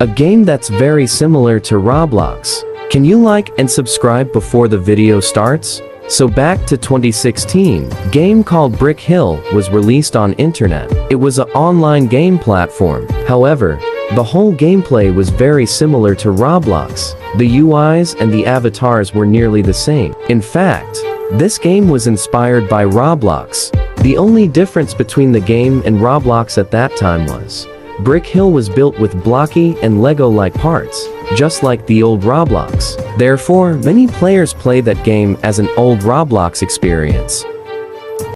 A game that's very similar to Roblox. Can you like and subscribe before the video starts? So back to 2016, game called Brick Hill was released on internet. It was an online game platform. However, the whole gameplay was very similar to Roblox. The UIs and the avatars were nearly the same. In fact, this game was inspired by Roblox. The only difference between the game and Roblox at that time was, Brick Hill was built with blocky and Lego-like parts, just like the old Roblox. Therefore, many players play that game as an old Roblox experience.